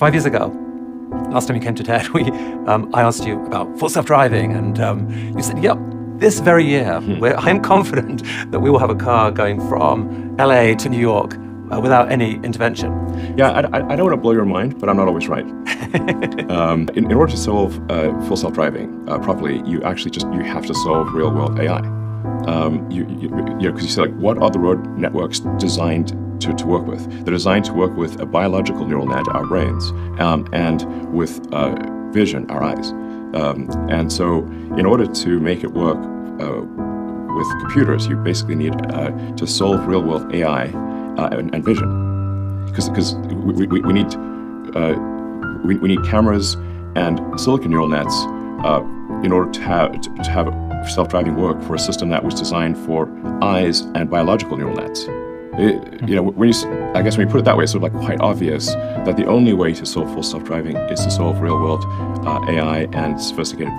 five years ago, last time you came to TED, we, um, I asked you about full self-driving, and um, you said, yep, this very year, hmm. I'm confident that we will have a car going from LA to New York uh, without any intervention. Yeah, I, I, don't want to blow your mind, but I'm not always right. um, in, in, order to solve uh, full self-driving uh, properly, you actually just you have to solve real-world AI. Um, you, you, you know, because you say like, what are the road networks designed to, to work with? They're designed to work with a biological neural net, our brains, um, and with uh, vision, our eyes. Um, and so, in order to make it work uh, with computers, you basically need uh, to solve real-world AI uh, and, and, vision, because we, we, we, need uh, we, we, need cameras and silicon neural nets uh, in order to have to, to have self-driving work for a system that was designed for eyes and biological neural nets. It, you know, when you, I guess when you put it that way, it's sort of like quite obvious that the only way to solve full self-driving is to solve real-world uh, AI and sophisticated vision.